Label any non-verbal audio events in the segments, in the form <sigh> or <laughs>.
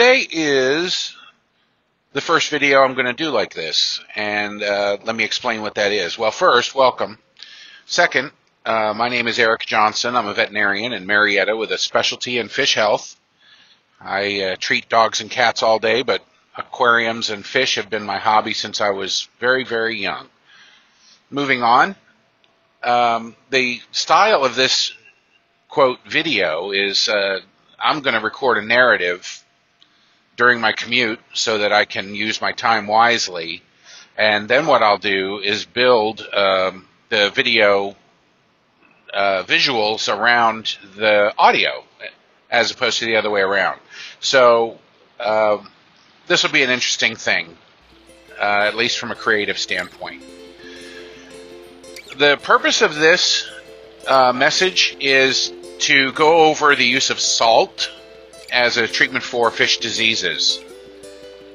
Today is the first video I'm going to do like this, and uh, let me explain what that is. Well, first, welcome. Second, uh, my name is Erik Johnson. I'm a veterinarian in Marietta with a specialty in fish health. I uh, treat dogs and cats all day, but aquariums and fish have been my hobby since I was very, very young. Moving on, um, the style of this quote video is uh, I'm going to record a narrative during my commute so that I can use my time wisely. And then what I'll do is build um, the video uh, visuals around the audio as opposed to the other way around. So um, this will be an interesting thing, uh, at least from a creative standpoint. The purpose of this uh, message is to go over the use of salt as a treatment for fish diseases.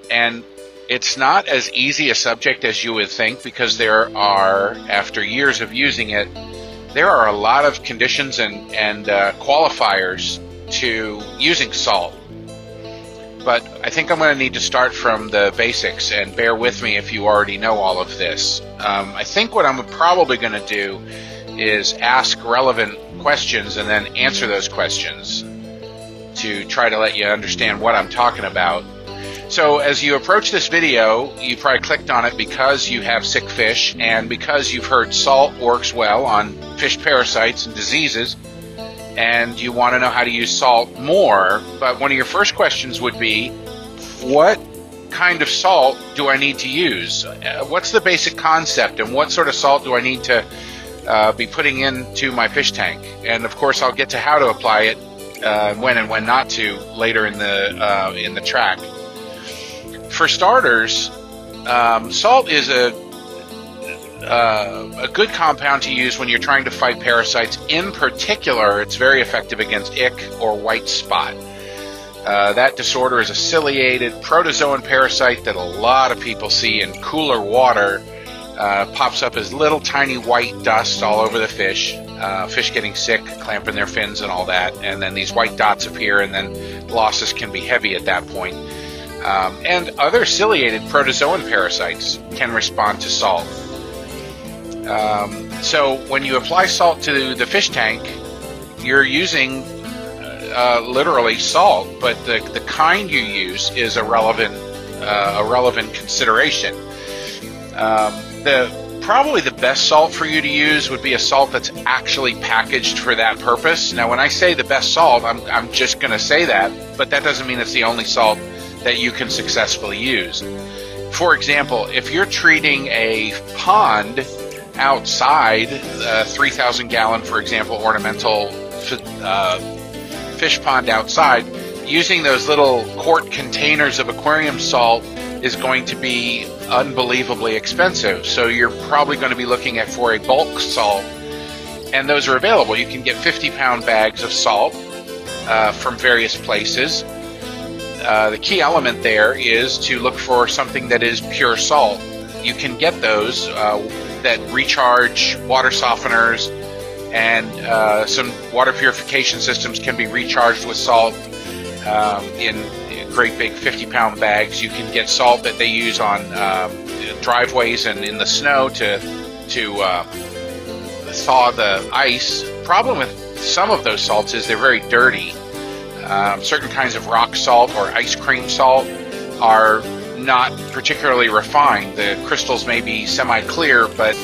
And it's not as easy a subject as you would think because there are, after years of using it, there are a lot of conditions and, and uh, qualifiers to using salt. But I think I'm going to need to start from the basics and bear with me if you already know all of this. Um, I think what I'm probably going to do is ask relevant questions and then answer those questions to try to let you understand what I'm talking about. So as you approach this video, you probably clicked on it because you have sick fish and because you've heard salt works well on fish parasites and diseases and you want to know how to use salt more. But one of your first questions would be, what kind of salt do I need to use? Uh, what's the basic concept and what sort of salt do I need to uh, be putting into my fish tank. And of course, I'll get to how to apply it uh, when and when not to later in the uh, in the track. For starters, um, salt is a uh, a good compound to use when you're trying to fight parasites. In particular, it's very effective against ick or white spot. Uh, that disorder is a ciliated protozoan parasite that a lot of people see in cooler water uh, pops up as little tiny white dust all over the fish. Uh, fish getting sick, clamping their fins and all that, and then these white dots appear, and then losses can be heavy at that point. Um, and other ciliated protozoan parasites can respond to salt. Um, so when you apply salt to the fish tank, you're using uh, literally salt, but the, the kind you use is a relevant, uh, a relevant consideration. Um, the probably the best salt for you to use would be a salt that's actually packaged for that purpose. Now, when I say the best salt, I'm, I'm just going to say that, but that doesn't mean it's the only salt that you can successfully use. For example, if you're treating a pond outside, a 3,000 gallon, for example, ornamental uh, fish pond outside, using those little quart containers of aquarium salt is going to be unbelievably expensive. So you're probably going to be looking at for a bulk salt, and those are available. You can get 50 pound bags of salt uh, from various places. Uh, the key element there is to look for something that is pure salt. You can get those uh, that recharge water softeners, and uh, some water purification systems can be recharged with salt um, in great big 50 pound bags. You can get salt that they use on um, driveways and in the snow to to uh, thaw the ice. Problem with some of those salts is they're very dirty. Um, certain kinds of rock salt or ice cream salt are not particularly refined. The crystals may be semi-clear, but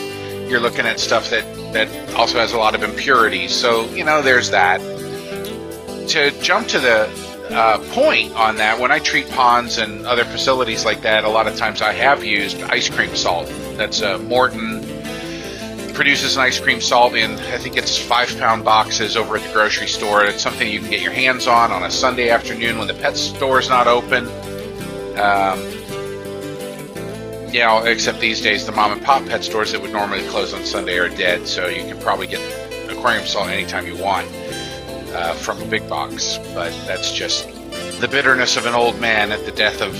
you're looking at stuff that that also has a lot of impurities. So you know, there's that. To jump to the uh, point on that, when I treat ponds and other facilities like that, a lot of times I have used ice cream salt. That's uh, Morton produces an ice cream salt in, I think it's five pound boxes over at the grocery store. It's something you can get your hands on on a Sunday afternoon when the pet store is not open. Um, you know, except these days the mom and pop pet stores that would normally close on Sunday are dead, so you can probably get aquarium salt anytime you want uh, from a big box, but that's just the bitterness of an old man at the death of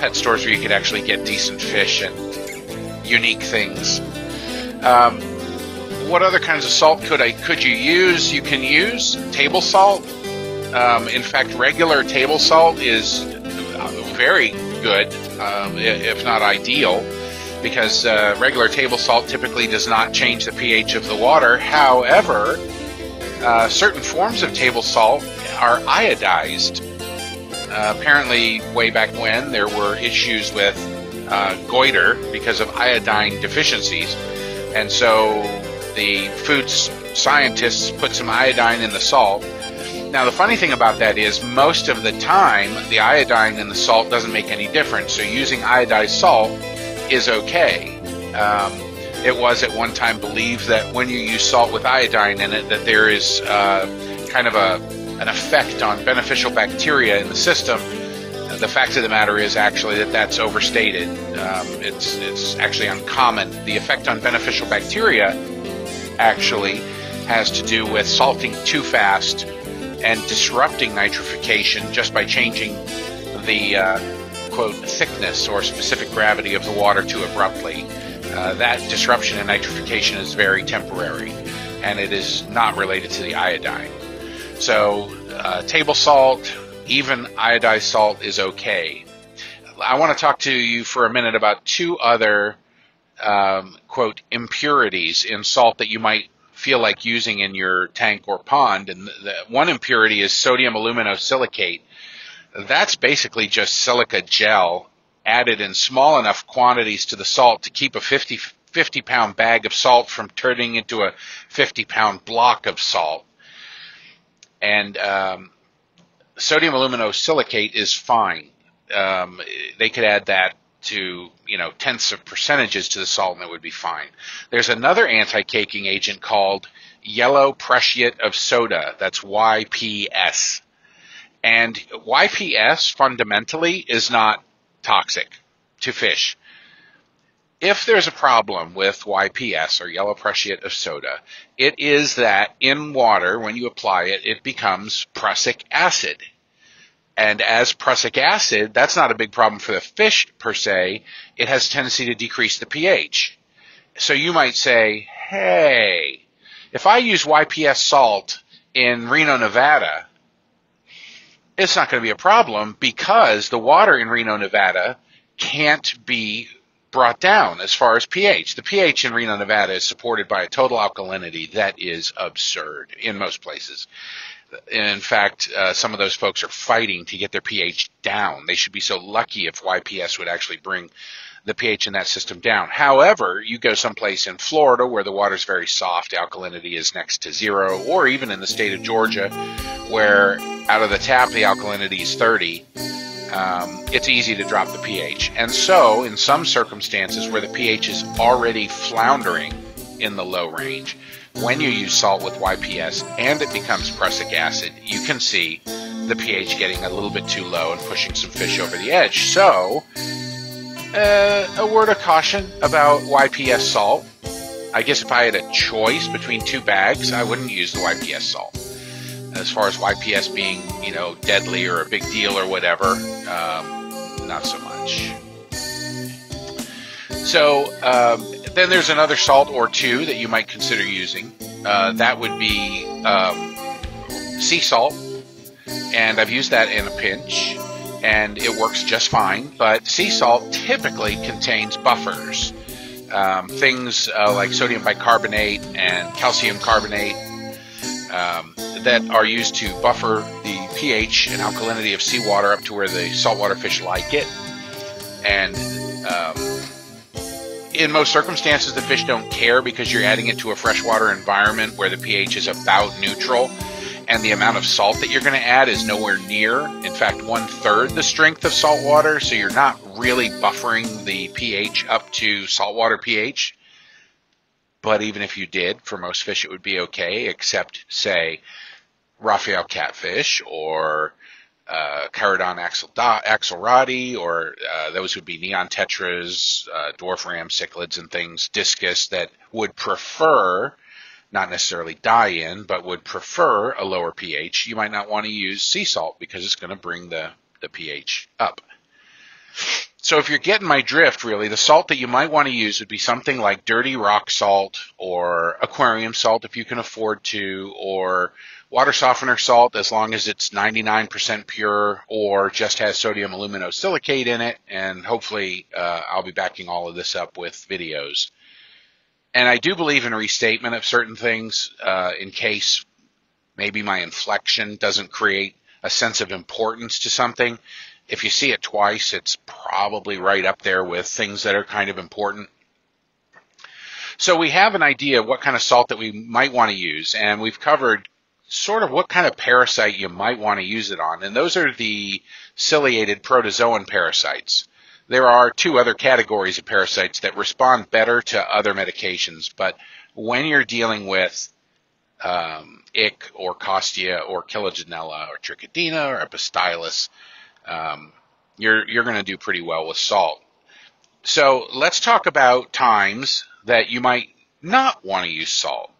pet stores where you could actually get decent fish and unique things. Um, what other kinds of salt could I could you use? You can use table salt. Um, in fact, regular table salt is very good, um, if not ideal, because uh, regular table salt typically does not change the pH of the water. However, uh, certain forms of table salt are iodized. Uh, apparently, way back when, there were issues with uh, goiter because of iodine deficiencies. And so the food scientists put some iodine in the salt. Now, the funny thing about that is, most of the time, the iodine in the salt doesn't make any difference. So, using iodized salt is okay. Um, it was at one time believed that when you use salt with iodine in it, that there is uh, kind of a an effect on beneficial bacteria in the system. The fact of the matter is actually that that's overstated. Um, it's it's actually uncommon. The effect on beneficial bacteria actually has to do with salting too fast and disrupting nitrification just by changing the uh, quote thickness or specific gravity of the water too abruptly. Uh, that disruption in nitrification is very temporary, and it is not related to the iodine. So, uh, table salt, even iodized salt, is okay. I want to talk to you for a minute about two other um, quote impurities in salt that you might feel like using in your tank or pond. And the, one impurity is sodium aluminosilicate. That's basically just silica gel added in small enough quantities to the salt to keep a 50, 50 pound bag of salt from turning into a 50 pound block of salt. And um, sodium aluminosilicate is fine. Um, they could add that to you know tenths of percentages to the salt and it would be fine. There's another anti-caking agent called yellow prussiate of soda. That's YPS. And YPS fundamentally is not toxic to fish. If there's a problem with YPS or yellow prussiate of soda, it is that in water, when you apply it, it becomes prussic acid. And as prussic acid, that's not a big problem for the fish per se. It has a tendency to decrease the pH. So you might say, hey, if I use YPS salt in Reno, Nevada, it's not going to be a problem because the water in Reno, Nevada can't be brought down as far as pH. The pH in Reno, Nevada is supported by a total alkalinity that is absurd in most places in fact, uh, some of those folks are fighting to get their pH down. They should be so lucky if YPS would actually bring the pH in that system down. However, you go someplace in Florida where the water is very soft, alkalinity is next to zero, or even in the state of Georgia where out of the tap the alkalinity is 30, um, it's easy to drop the pH. And so, in some circumstances where the pH is already floundering in the low range, when you use salt with YPS and it becomes prussic acid, you can see the pH getting a little bit too low and pushing some fish over the edge. So, uh, a word of caution about YPS salt. I guess if I had a choice between two bags, I wouldn't use the YPS salt. As far as YPS being, you know, deadly or a big deal or whatever, um, not so much. So, um, then there's another salt or two that you might consider using. Uh, that would be um, sea salt, and I've used that in a pinch, and it works just fine. But sea salt typically contains buffers, um, things uh, like sodium bicarbonate and calcium carbonate. Um, that are used to buffer the pH and alkalinity of seawater up to where the saltwater fish like it. And um, in most circumstances, the fish don't care because you're adding it to a freshwater environment where the pH is about neutral and the amount of salt that you're going to add is nowhere near, in fact, one third the strength of salt water. So you're not really buffering the pH up to saltwater pH. But even if you did, for most fish, it would be okay, except, say, Raphael catfish or uh, Cheirodon axelrodi, or uh, those would be neon tetras, uh, dwarf ram cichlids, and things, discus, that would prefer, not necessarily die in, but would prefer a lower pH. You might not want to use sea salt because it's going to bring the, the pH up. So if you're getting my drift, really, the salt that you might want to use would be something like dirty rock salt or aquarium salt if you can afford to, or Water softener salt, as long as it's 99% pure or just has sodium aluminosilicate in it, and hopefully uh, I'll be backing all of this up with videos. And I do believe in restatement of certain things uh, in case maybe my inflection doesn't create a sense of importance to something. If you see it twice, it's probably right up there with things that are kind of important. So we have an idea of what kind of salt that we might want to use, and we've covered sort of what kind of parasite you might want to use it on, and those are the ciliated protozoan parasites. There are two other categories of parasites that respond better to other medications, but when you're dealing with um, ick or costia or chilodonella or trichodina or epistylis, um, you're you're going to do pretty well with salt. So let's talk about times that you might not want to use salt.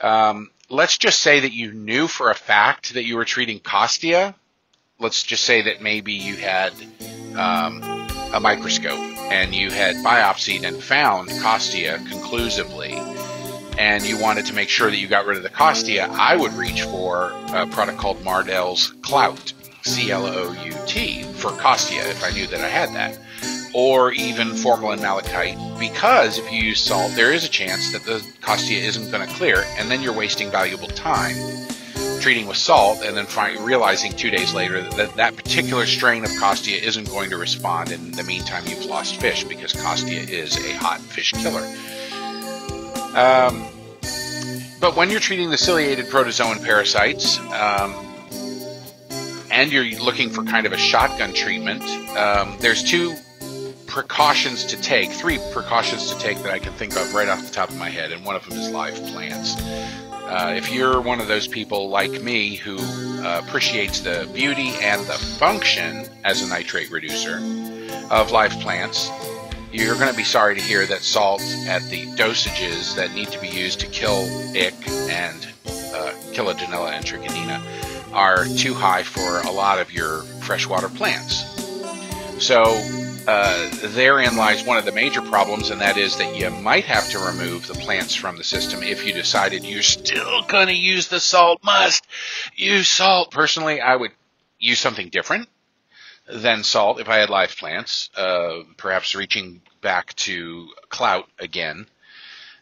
Um, let's just say that you knew for a fact that you were treating costia. Let's just say that maybe you had um, a microscope and you had biopsied and found costia conclusively, and you wanted to make sure that you got rid of the costia. I would reach for a product called Mardel's Clout, C L O U T, for costia if I knew that I had that or even formalin malachite because if you use salt, there is a chance that the costia isn't going to clear, and then you're wasting valuable time treating with salt and then find, realizing two days later that that particular strain of costia isn't going to respond. And In the meantime, you've lost fish because costia is a hot fish killer. Um, but when you're treating the ciliated protozoan parasites, um, and you're looking for kind of a shotgun treatment, um, there's two precautions to take, three precautions to take that I can think of right off the top of my head, and one of them is live plants. Uh, if you're one of those people like me who uh, appreciates the beauty and the function as a nitrate reducer of live plants, you're going to be sorry to hear that salt at the dosages that need to be used to kill ick and uh, Chilodonella and Trichodina are too high for a lot of your freshwater plants. So uh, therein lies one of the major problems, and that is that you might have to remove the plants from the system if you decided you're still going to use the salt. Must use salt. Personally, I would use something different than salt if I had live plants, uh, perhaps reaching back to clout again.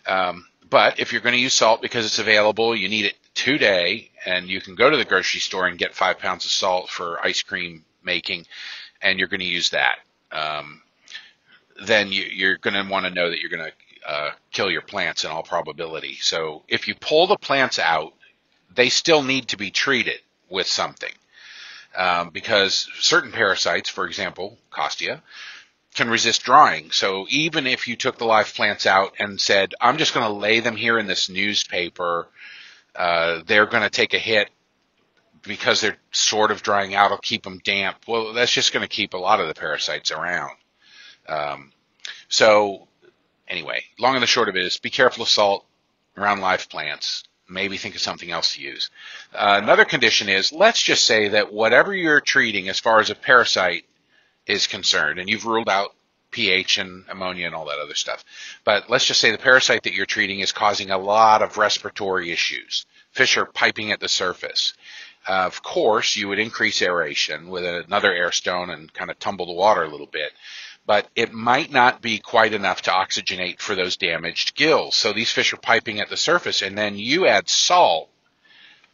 Um, but if you're going to use salt because it's available, you need it today, and you can go to the grocery store and get five pounds of salt for ice cream making, and you're going to use that um, then you, are going to want to know that you're going to uh, kill your plants in all probability. So if you pull the plants out, they still need to be treated with something. Um, because certain parasites, for example, Costia, can resist drying. So even if you took the live plants out and said, I'm just going to lay them here in this newspaper, uh, they're going to take a hit because they're sort of drying out, will keep them damp. Well, that's just going to keep a lot of the parasites around. Um, so, anyway, long and the short of it is be careful of salt around live plants. Maybe think of something else to use. Uh, another condition is let's just say that whatever you're treating as far as a parasite is concerned, and you've ruled out pH and ammonia and all that other stuff. But let's just say the parasite that you're treating is causing a lot of respiratory issues. Fish are piping at the surface. Uh, of course, you would increase aeration with another air stone and kind of tumble the water a little bit, but it might not be quite enough to oxygenate for those damaged gills. So these fish are piping at the surface, and then you add salt.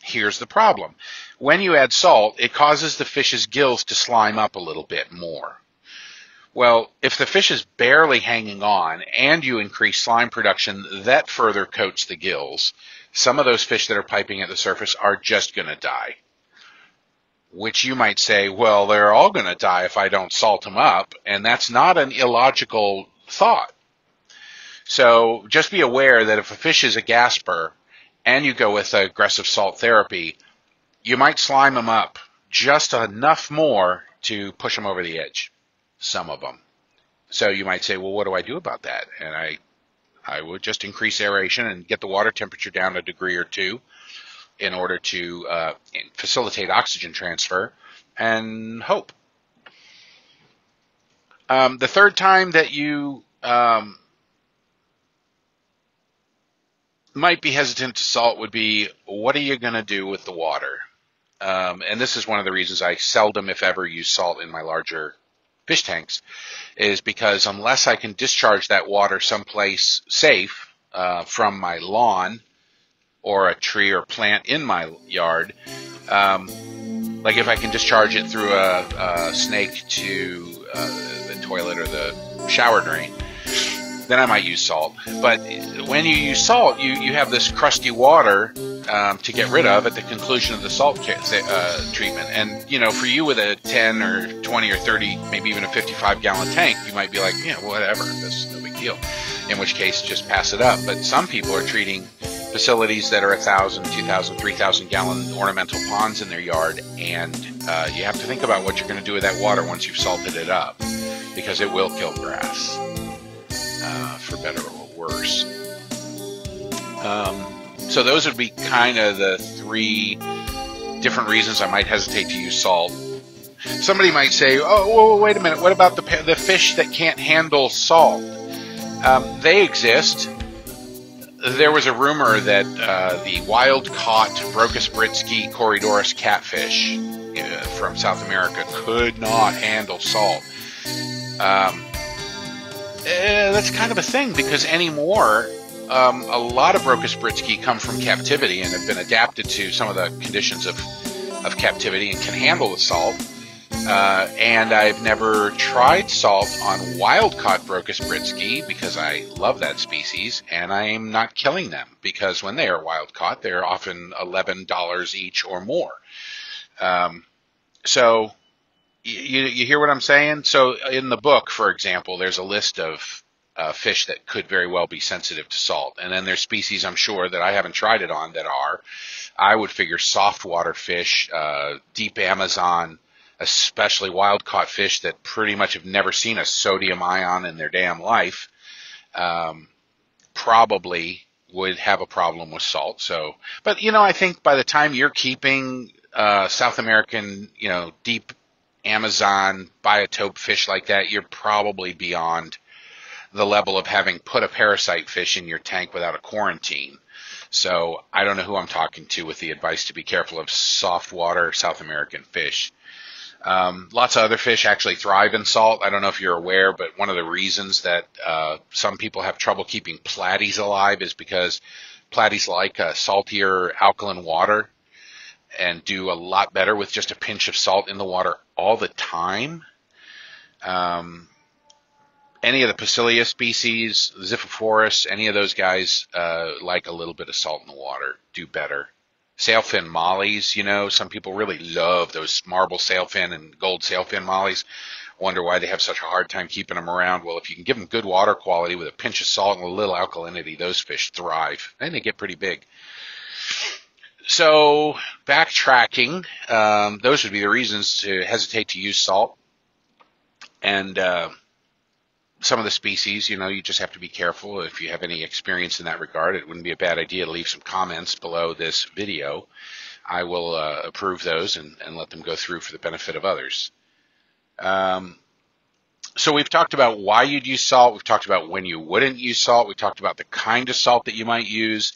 Here's the problem. When you add salt, it causes the fish's gills to slime up a little bit more. Well, if the fish is barely hanging on and you increase slime production, that further coats the gills some of those fish that are piping at the surface are just going to die. Which you might say, well, they're all going to die if I don't salt them up. And that's not an illogical thought. So just be aware that if a fish is a gasper and you go with aggressive salt therapy, you might slime them up just enough more to push them over the edge. Some of them. So you might say, well, what do I do about that? And I I would just increase aeration and get the water temperature down a degree or two in order to uh, facilitate oxygen transfer and hope. Um, the third time that you um, might be hesitant to salt would be what are you going to do with the water? Um, and this is one of the reasons I seldom, if ever, use salt in my larger fish tanks, is because unless I can discharge that water someplace safe uh, from my lawn or a tree or plant in my yard, um, like if I can discharge it through a, a snake to uh, the toilet or the shower drain, then I might use salt. But when you use salt, you, you have this crusty water um, to get rid of at the conclusion of the salt uh, treatment. And, you know, for you with a 10 or 20 or 30, maybe even a 55 gallon tank, you might be like, yeah, whatever, that's no big deal. In which case, just pass it up. But some people are treating facilities that are 1,000, 2,000, 3,000 gallon ornamental ponds in their yard, and uh, you have to think about what you're going to do with that water once you've salted it up, because it will kill grass uh, for better or worse. Um, so those would be kind of the three different reasons I might hesitate to use salt. Somebody might say, "Oh, whoa, wait a minute. What about the the fish that can't handle salt?" Um, they exist. There was a rumor that uh, the wild-caught Brochis britskii corydoras catfish uh, from South America could not handle salt. Um, uh, that's kind of a thing because anymore, um, a lot of britskii come from captivity and have been adapted to some of the conditions of, of captivity and can handle the salt. Uh, and I've never tried salt on wild caught britskii because I love that species, and I am not killing them because when they are wild caught, they're often $11 each or more. Um, so you, you hear what I'm saying? So in the book, for example, there's a list of uh, fish that could very well be sensitive to salt, and then there's species I'm sure that I haven't tried it on that are. I would figure soft water fish, uh, deep Amazon, especially wild caught fish that pretty much have never seen a sodium ion in their damn life, um, probably would have a problem with salt. So, but you know, I think by the time you're keeping uh, South American, you know, deep Amazon biotope fish like that, you're probably beyond the level of having put a parasite fish in your tank without a quarantine. So I don't know who I'm talking to with the advice to be careful of soft water South American fish. Um, lots of other fish actually thrive in salt. I don't know if you're aware, but one of the reasons that uh, some people have trouble keeping platies alive is because platies like a saltier alkaline water and do a lot better with just a pinch of salt in the water all the time. Um, any of the Poecilia species, Xiphophorus, any of those guys uh, like a little bit of salt in the water, do better. Sailfin mollies, you know, some people really love those marble sailfin and gold sailfin mollies. Wonder why they have such a hard time keeping them around. Well, if you can give them good water quality with a pinch of salt and a little alkalinity, those fish thrive and they get pretty big so backtracking, um, those would be the reasons to hesitate to use salt. And uh, some of the species, you know, you just have to be careful. If you have any experience in that regard, it wouldn't be a bad idea to leave some comments below this video. I will uh, approve those and, and, let them go through for the benefit of others. Um, so we've talked about why you'd use salt. We've talked about when you wouldn't use salt. We talked about the kind of salt that you might use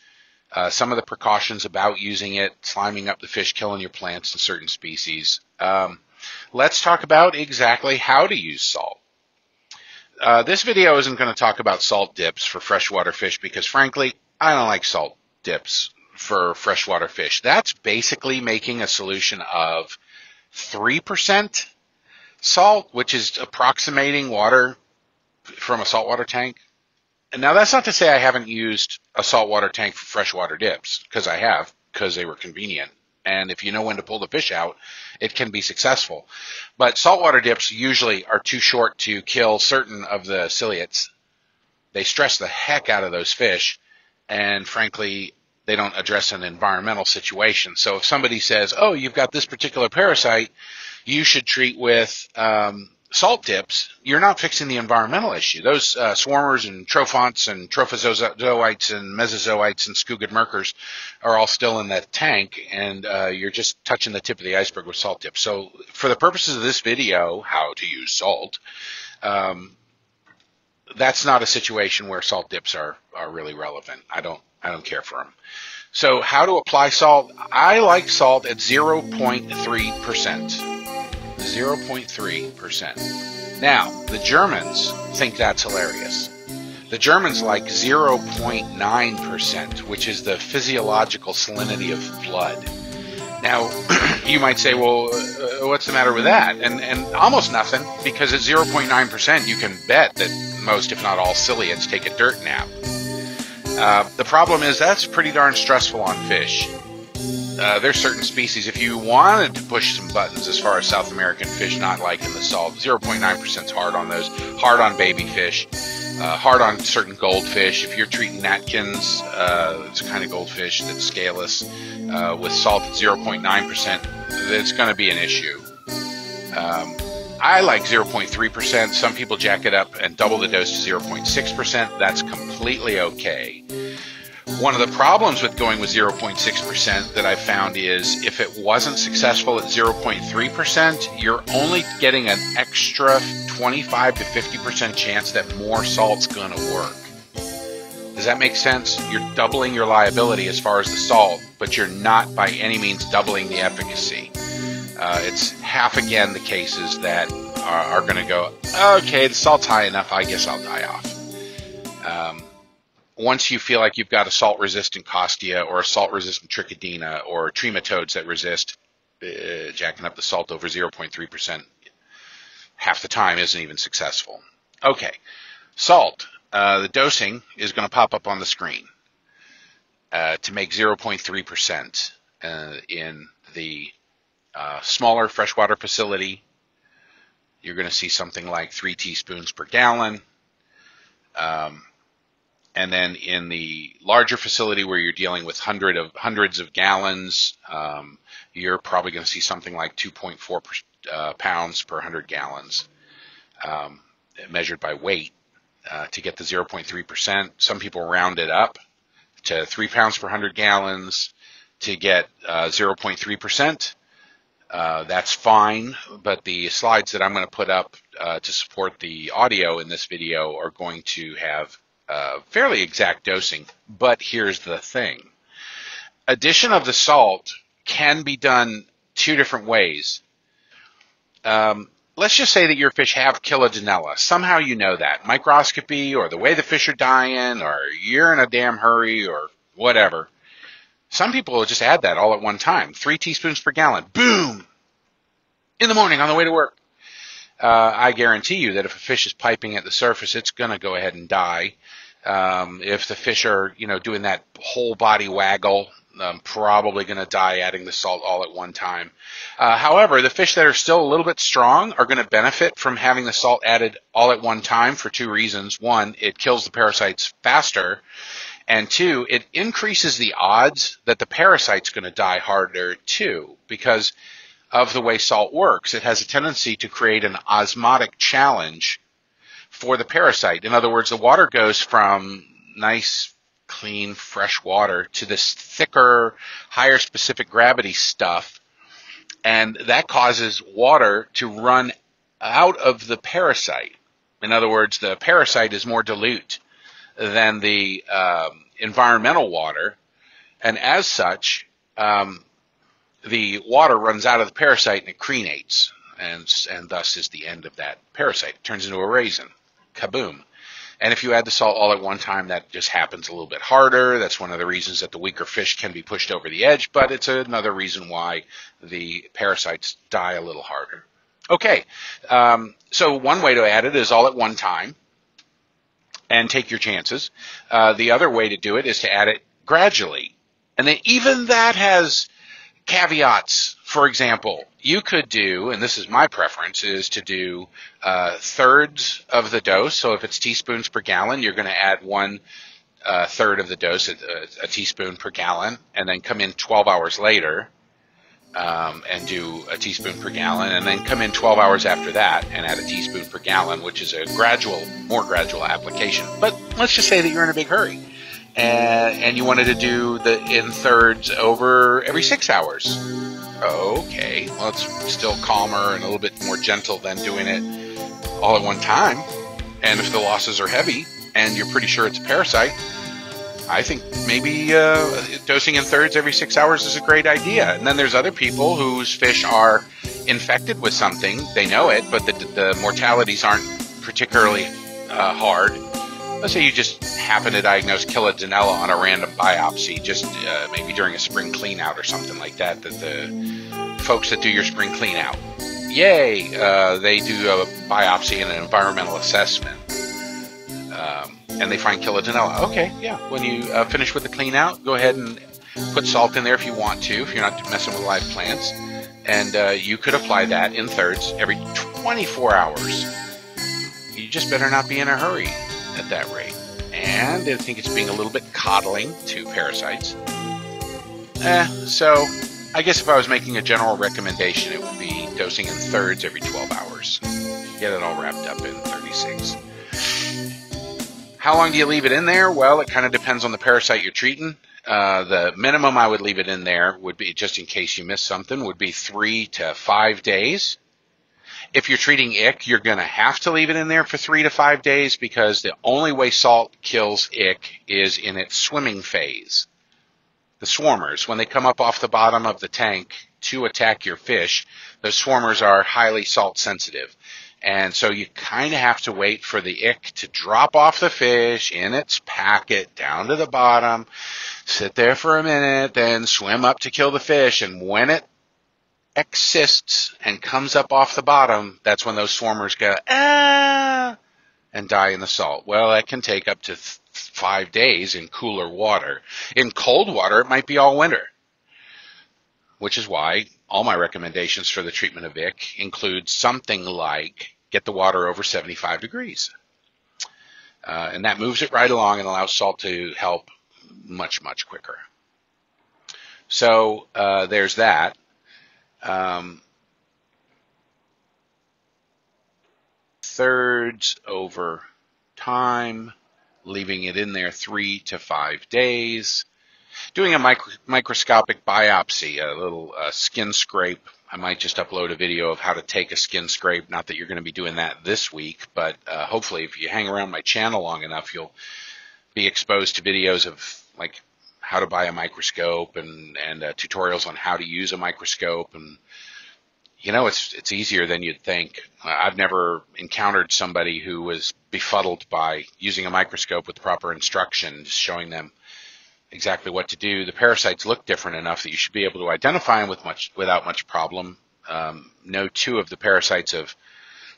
uh, some of the precautions about using it, sliming up the fish, killing your plants and certain species. Um, let's talk about exactly how to use salt. Uh, this video isn't going to talk about salt dips for freshwater fish because frankly, I don't like salt dips for freshwater fish. That's basically making a solution of 3% salt, which is approximating water from a saltwater tank. And now that's not to say I haven't used a saltwater tank for freshwater dips, because I have, because they were convenient. And if you know when to pull the fish out, it can be successful. But saltwater dips usually are too short to kill certain of the ciliates. They stress the heck out of those fish, and frankly, they don't address an environmental situation. So if somebody says, "Oh, you've got this particular parasite," you should treat with um, salt dips, you're not fixing the environmental issue. Those uh, swarmers and trophonts and trophozoites and mesozoites and skugid are all still in that tank, and uh, you're just touching the tip of the iceberg with salt dips. So, for the purposes of this video, how to use salt, um, that's not a situation where salt dips are, are really relevant. I don't I don't care for them. So how to apply salt? I like salt at 0.3%. 0.3%. Now, the Germans think that's hilarious. The Germans like 0.9%, which is the physiological salinity of blood. Now, <clears throat> you might say, well, uh, what's the matter with that? And, and almost nothing, because at 0.9%, you can bet that most, if not all, ciliates take a dirt nap. Uh, the problem is that's pretty darn stressful on fish. Uh, there's certain species, if you wanted to push some buttons as far as South American fish not liking the salt, 0.9% is hard on those, hard on baby fish, uh, hard on certain goldfish. If you're treating Natkins, uh, it's a kind of goldfish that's scaleless, uh, with salt at 0.9%, it's going to be an issue. Um, I like 0.3%. Some people jack it up and double the dose to 0.6%. That's completely okay. One of the problems with going with 0.6% that I found is if it wasn't successful at 0.3%, you're only getting an extra 25 to 50% chance that more salt's going to work. Does that make sense? You're doubling your liability as far as the salt, but you're not by any means doubling the efficacy. Uh, it's half again the cases that are, are going to go, okay, the salt's high enough, I guess I'll die off. Um, once you feel like you've got a salt resistant Costia or a salt resistant Trichodina or trematodes that resist uh, jacking up the salt over 0.3% half the time isn't even successful. Okay, salt. Uh, the dosing is going to pop up on the screen uh, to make 0.3% uh, in the uh, smaller freshwater facility, you're going to see something like three teaspoons per gallon. Um, and then in the larger facility where you're dealing with hundred of hundreds of gallons, um, you're probably going to see something like 2.4 per, uh, pounds per 100 gallons, um, measured by weight. Uh, to get the 0.3%, some people round it up to three pounds per 100 gallons to get uh, 0.3%. Uh, that's fine, but the slides that I'm going to put up uh, to support the audio in this video are going to have uh, fairly exact dosing. But here's the thing. Addition of the salt can be done two different ways. Um, let's just say that your fish have chilodonella. Somehow you know that. Microscopy or the way the fish are dying or you're in a damn hurry or whatever. Some people will just add that all at one time. Three teaspoons per gallon. Boom! In the morning on the way to work. Uh, I guarantee you that if a fish is piping at the surface, it's going to go ahead and die. Um, if the fish are, you know, doing that whole body waggle, um, probably going to die adding the salt all at one time. Uh, however, the fish that are still a little bit strong are going to benefit from having the salt added all at one time for two reasons. One, it kills the parasites faster, and two, it increases the odds that the parasite's going to die harder too, because of the way salt works. It has a tendency to create an osmotic challenge for the parasite. In other words, the water goes from nice, clean, fresh water to this thicker, higher specific gravity stuff, and that causes water to run out of the parasite. In other words, the parasite is more dilute than the um, environmental water, and as such, um, the water runs out of the parasite and it crenates, and and thus is the end of that parasite. It turns into a raisin, kaboom. And if you add the salt all at one time, that just happens a little bit harder. That's one of the reasons that the weaker fish can be pushed over the edge, but it's another reason why the parasites die a little harder. Okay, um, so one way to add it is all at one time and take your chances. Uh, the other way to do it is to add it gradually. And then even that has caveats. For example, you could do, and this is my preference, is to do uh, thirds of the dose. So if it's teaspoons per gallon, you're going to add one uh, third of the dose, a, a, teaspoon per gallon, and then come in 12 hours later um, and do a teaspoon per gallon, and then come in 12 hours after that and add a teaspoon per gallon, which is a gradual, more gradual application. But let's just say that you're in a big hurry and, and you wanted to do the in thirds over every six hours. Okay, well, it's still calmer and a little bit more gentle than doing it all at one time. And if the losses are heavy and you're pretty sure it's a parasite, I think maybe uh, dosing in thirds every six hours is a great idea. And then there's other people whose fish are infected with something. They know it, but the, the mortalities aren't particularly uh, hard. Let's say you just happen to diagnose Chilodonella on a random biopsy, just uh, maybe during a spring clean out or something like that, that the folks that do your spring clean out, yay, uh, they do a biopsy and an environmental assessment. Um, and they find Chilodonella. Okay, yeah. When you uh, finish with the clean out, go ahead and put salt in there if you want to, if you're not messing with live plants. And uh, you could apply that in thirds every 24 hours. You just better not be in a hurry at that rate. And I think it's being a little bit coddling to parasites. Eh, so I guess if I was making a general recommendation, it would be dosing in thirds every 12 hours. Get it all wrapped up in 36. How long do you leave it in there? Well, it kind of depends on the parasite you're treating. Uh, the minimum I would leave it in there would be, just in case you miss something, would be three to five days. If you're treating ick, you're going to have to leave it in there for three to five days because the only way salt kills ick is in its swimming phase. The swarmers, when they come up off the bottom of the tank to attack your fish, those swarmers are highly salt sensitive. And so you kind of have to wait for the ick to drop off the fish in its packet down to the bottom, sit there for a minute, then swim up to kill the fish. And when it exists and comes up off the bottom, that's when those swarmers go, ah, and die in the salt. Well, that can take up to th- five days in cooler water. In cold water, it might be all winter, which is why all my recommendations for the treatment of ick include something like get the water over 75 degrees. Uh, and that moves it right along and allows salt to help much, much quicker. So uh, there's that. Um, thirds over time, leaving it in there three to five days doing a micro- microscopic biopsy, a little uh, skin scrape. I might just upload a video of how to take a skin scrape. Not that you're going to be doing that this week, but uh, hopefully, if you hang around my channel long enough, you'll be exposed to videos of like how to buy a microscope and and uh, tutorials on how to use a microscope and you know it's it's easier than you'd think. I've never encountered somebody who was befuddled by using a microscope with proper instructions, showing them exactly what to do. The parasites look different enough that you should be able to identify them with much without much problem. Um, no two of the parasites of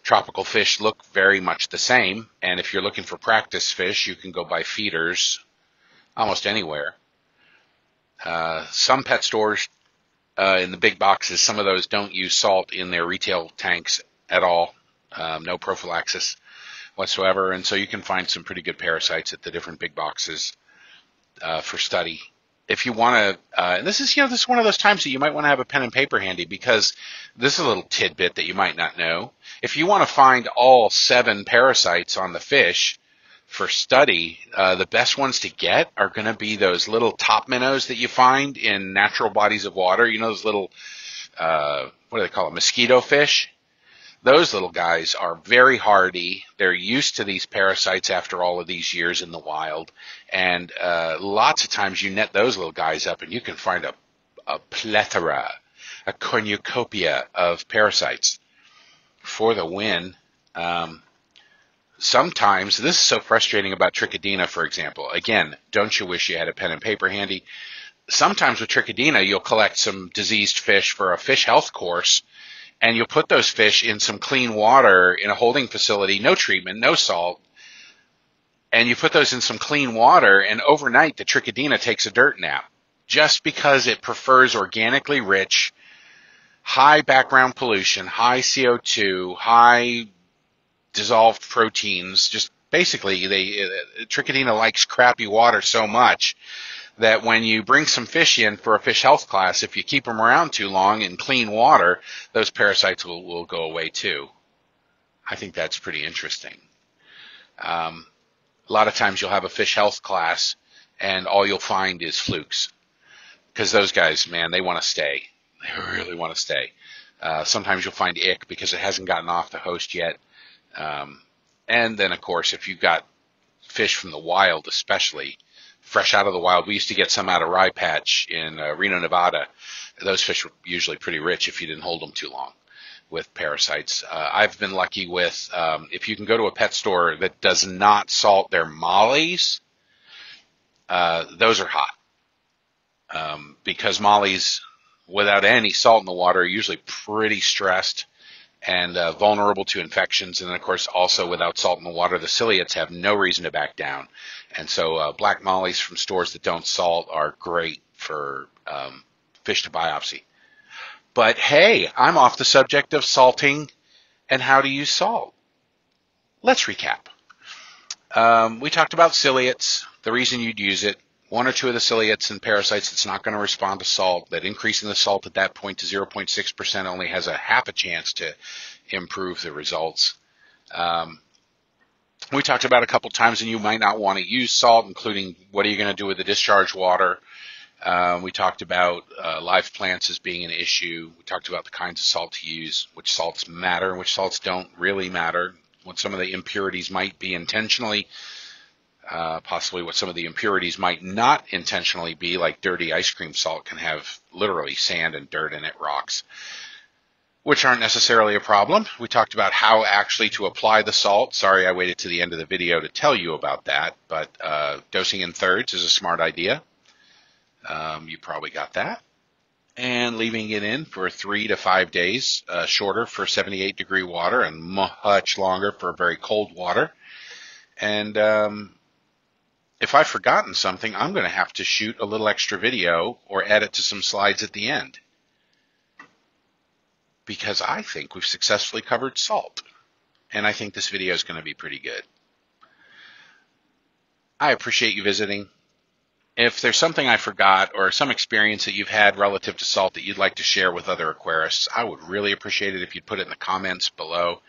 tropical fish look very much the same, and if you're looking for practice fish, you can go buy feeders almost anywhere. Uh, some pet stores uh, in the big boxes, some of those don't use salt in their retail tanks at all. Um, no prophylaxis whatsoever, and so you can find some pretty good parasites at the different big boxes uh, for study. If you want to, uh, and this is you know this is one of those times that you might want to have a pen and paper handy because this is a little tidbit that you might not know. If you want to find all seven parasites on the fish for study, uh, the best ones to get are going to be those little top minnows that you find in natural bodies of water. You know those little uh, what do they call it? Mosquito fish those little guys are very hardy. They're used to these parasites after all of these years in the wild, and uh, lots of times you net those little guys up, and you can find a, a plethora, a cornucopia of parasites for the win. Um, sometimes this is so frustrating about trichodina, for example. Again, don't you wish you had a pen and paper handy? Sometimes with trichodina, you'll collect some diseased fish for a fish health course and you'll put those fish in some clean water in a holding facility, no treatment, no salt, and you put those in some clean water, and overnight the trichodina takes a dirt nap just because it prefers organically rich, high background pollution, high CO2, high dissolved proteins. Just basically, they uh, trichodina likes crappy water so much that when you bring some fish in for a fish health class, if you keep them around too long in clean water, those parasites will, will go away too. I think that's pretty interesting. Um, a lot of times you'll have a fish health class and all you'll find is flukes because those guys, man, they want to stay. They <laughs> really want to stay. Uh, sometimes you'll find ick because it hasn't gotten off the host yet. Um, And then, of course, if you've got fish from the wild, especially fresh out of the wild, we used to get some out of Rye Patch in uh, Reno, Nevada. Those fish were usually pretty rich if you didn't hold them too long with parasites. Uh, I've been lucky with um, if you can go to a pet store that does not salt their mollies, uh, those are hot um, because mollies without any salt in the water are usually pretty stressed and uh, vulnerable to infections. And of course, also without salt in the water, the ciliates have no reason to back down. And so, uh, black mollies from stores that don't salt are great for um, fish to biopsy. But hey, I'm off the subject of salting and how to use salt. Let's recap. Um, we talked about ciliates, the reason you'd use it, one or two of the ciliates and parasites that's not going to respond to salt, that increasing the salt at that point to 0.6% only has a half a chance to improve the results. Um, we talked about a couple times, and you might not want to use salt, including what are you going to do with the discharge water. Um, we talked about uh, live plants as being an issue. We talked about the kinds of salt to use, which salts matter and which salts don't really matter, what some of the impurities might be intentionally, uh, possibly what some of the impurities might not intentionally be, like dirty ice cream salt can have literally sand and dirt in it, rocks, which aren't necessarily a problem. We talked about how actually to apply the salt. Sorry I waited to the end of the video to tell you about that, but uh, dosing in thirds is a smart idea. Um, you probably got that. And leaving it in for three to five days, uh, shorter for 78 degree water and much longer for very cold water. And um, if I've forgotten something, I'm going to have to shoot a little extra video or add it to some slides at the end. Because I think we've successfully covered salt. And I think this video is going to be pretty good. I appreciate you visiting if there's something I forgot or some experience that you've had relative to salt that you'd like to share with other aquarists, I would really appreciate it if you'd put it in the comments below.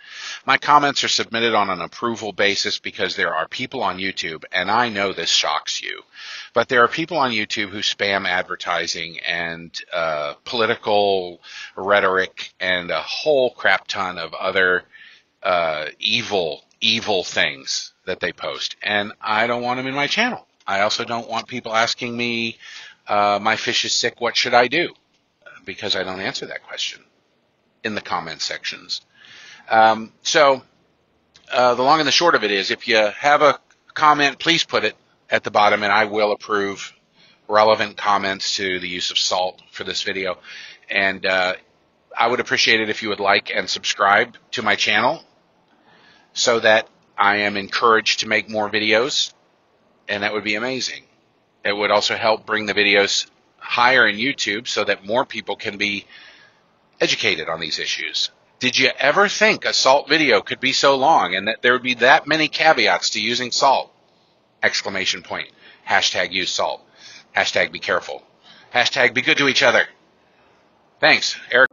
My comments are submitted on an approval basis because there are people on YouTube, and I know this shocks you, but there are people on YouTube who spam advertising and uh, political rhetoric and a whole crap ton of other uh, evil, evil things that they post, and I don't want them in my channel. I also don't want people asking me, uh, my fish is sick, what should I do? Because I don't answer that question in the comment sections. Um, so uh, the long and the short of it is, if you have a comment, please put it at the bottom, and I will approve relevant comments to the use of salt for this video. And uh, I would appreciate it if you would like and subscribe to my channel so that I am encouraged to make more videos and that would be amazing. It would also help bring the videos higher in YouTube so that more people can be educated on these issues. Did you ever think a salt video could be so long and that there would be that many caveats to using salt? Exclamation point. Hashtag use salt. Hashtag be careful. Hashtag be good to each other. Thanks, Erik.